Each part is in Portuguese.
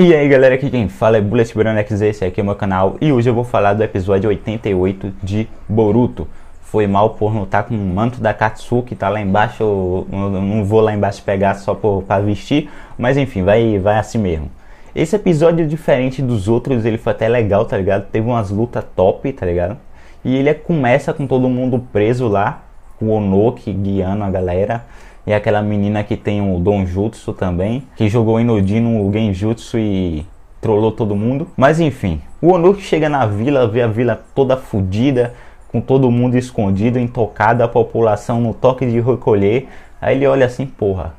E aí galera, aqui quem fala é Bullet Branex, esse aqui é o meu canal e hoje eu vou falar do episódio 88 de Boruto. Foi mal por não estar tá com o manto da Katsuki, tá lá embaixo, eu não vou lá embaixo pegar só por, pra vestir, mas enfim, vai, vai assim mesmo. Esse episódio, diferente dos outros, ele foi até legal, tá ligado? Teve umas lutas top, tá ligado? E ele começa com todo mundo preso lá, com o Onoki guiando a galera e aquela menina que tem o Donjutsu também, que jogou Inodi no Genjutsu e trollou todo mundo. Mas enfim, o Onuki chega na vila, vê a vila toda fodida, com todo mundo escondido, intocado, a população no toque de recolher. Aí ele olha assim, porra,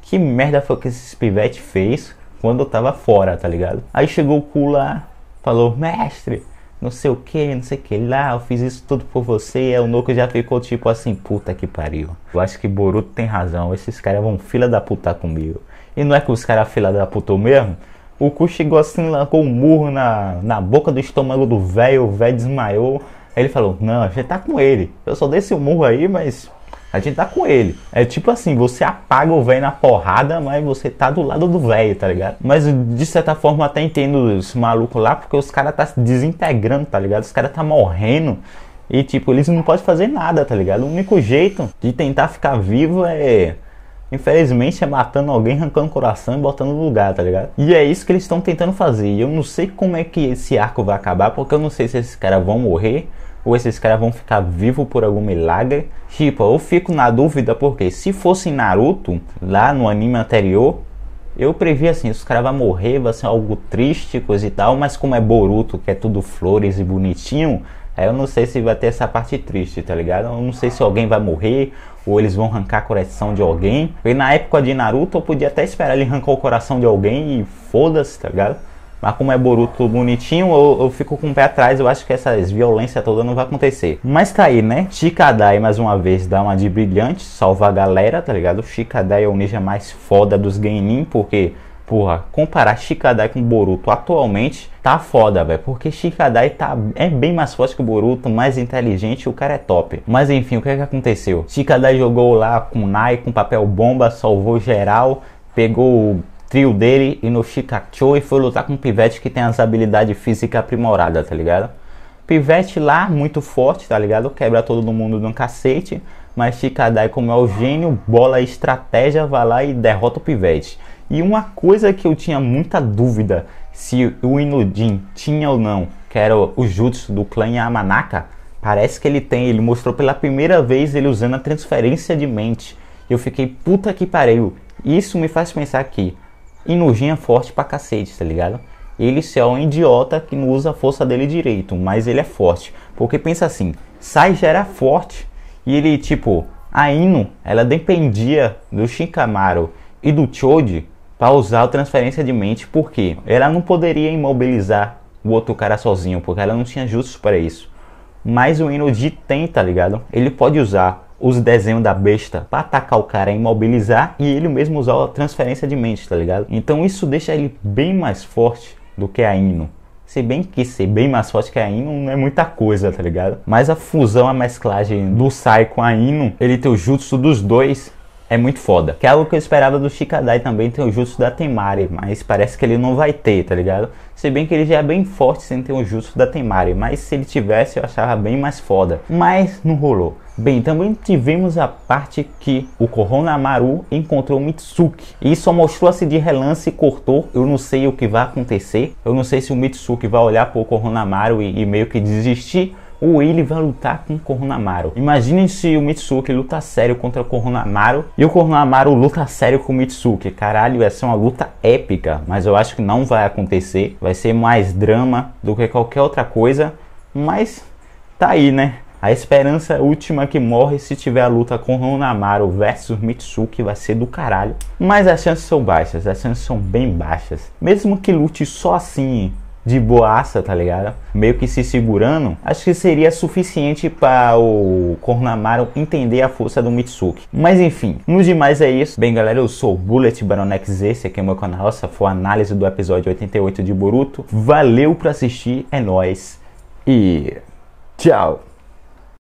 que merda foi que esse pivete fez quando eu tava fora, tá ligado? Aí chegou o cu lá, falou, mestre, não sei o que, não sei o que lá, eu fiz isso tudo por você. E o Noco já ficou tipo assim, puta que pariu. Eu acho que Boruto tem razão, esses caras vão fila da puta comigo. E não é que os caras fila da puta mesmo? O cu chegou assim, com um murro na, na boca do estômago do velho, o velho desmaiou. Aí ele falou, não, a gente tá com ele. Eu só dei esse murro aí, mas a gente tá com ele. É tipo assim, você apaga o velho na porrada, mas você tá do lado do velho, tá ligado? Mas de certa forma até entendo os malucos lá, porque os caras tá se desintegrando, tá ligado? Os caras tá morrendo. E tipo, eles não podem fazer nada, tá ligado? O único jeito de tentar ficar vivo é. Infelizmente é matando alguém, arrancando o coração e botando no lugar, tá ligado? E é isso que eles estão tentando fazer. E eu não sei como é que esse arco vai acabar, porque eu não sei se esses caras vão morrer ou esses caras vão ficar vivos por algum milagre. Tipo, eu fico na dúvida porque se fosse Naruto, lá no anime anterior, eu previ assim, os caras vão morrer, vai ser algo triste, coisa e tal, mas como é Boruto, que é tudo flores e bonitinho, aí eu não sei se vai ter essa parte triste, tá ligado? Eu não sei se alguém vai morrer, ou eles vão arrancar coração de alguém. E na época de Naruto, eu podia até esperar ele arrancar o coração de alguém e foda-se, tá ligado? Mas como é Boruto bonitinho, eu, eu, fico com o pé atrás. Eu acho que essa violência toda não vai acontecer. Mas tá aí, né? Shikadai, mais uma vez, dá uma de brilhante, salva a galera, tá ligado? Shikadai é o ninja mais foda dos Genin, porque, porra, comparar Shikadai com Boruto atualmente tá foda, velho. Porque Shikadai tá, é bem mais forte que o Boruto, mais inteligente, o cara é top. Mas enfim, o que é que aconteceu? Shikadai jogou lá com Nai, com papel bomba, salvou geral, pegou trio dele e no Shikacho e foi lutar com um pivete que tem as habilidades físicas aprimoradas, tá ligado? Pivete lá, muito forte, tá ligado? Quebra todo mundo no cacete, mas Shikadai, como é o gênio, bola estratégia, vai lá e derrota o pivete. E uma coisa que eu tinha muita dúvida se o Inudin tinha ou não, que era o jutsu do clã Yamanaka, parece que ele tem, ele mostrou pela primeira vez ele usando a transferência de mente. Eu fiquei puta que pariu. Isso me faz pensar que e Nujinha é forte pra cacete, tá ligado? Ele é um idiota que não usa a força dele direito, mas ele é forte. Porque pensa assim, Sai já era forte e ele, tipo, a Ino, ela dependia do Shikamaru e do Choji para usar a transferência de mente, porque ela não poderia imobilizar o outro cara sozinho, porque ela não tinha justos para isso. Mas o Inoji tem, tá ligado? Ele pode usar os desenhos da besta para atacar o cara, imobilizar e ele mesmo usar a transferência de mente, tá ligado? Então isso deixa ele bem mais forte do que a Ino. Se bem que ser bem mais forte que a Ino não é muita coisa, tá ligado? Mas a fusão, a mesclagem do Sai com a Ino, ele tem o jutsu dos dois, é muito foda. Que é algo que eu esperava do Shikadai também ter o jutsu da Temari, mas parece que ele não vai ter, tá ligado? Se bem que ele já é bem forte sem ter o jutsu da Temari, mas se ele tivesse eu achava bem mais foda. Mas não rolou. Bem, também tivemos a parte que o Koronamaru encontrou Mitsuki. E só mostrou-se de relance e cortou. Eu não sei o que vai acontecer. Eu não sei se o Mitsuki vai olhar para o Koronamaru e, e meio que desistir ou ele vai lutar com o Koronamaru. Imaginem se o Mitsuki luta sério contra o Koronamaru e o Koronamaru luta sério com o Mitsuki. Caralho, vai ser uma luta épica, mas eu acho que não vai acontecer. Vai ser mais drama do que qualquer outra coisa, mas tá aí, né? A esperança última que morre se tiver a luta com Ronamaru versus Mitsuki vai ser do caralho. Mas as chances são baixas, as chances são bem baixas. Mesmo que lute só assim, de boaça, tá ligado? Meio que se segurando, acho que seria suficiente para o Kornamaru entender a força do Mitsuki. Mas enfim, no demais é isso. Bem, galera, eu sou o Bullet Baronex, esse aqui é o meu canal. Essa foi a análise do episódio 88 de Boruto. Valeu por assistir, é nóis e tchau!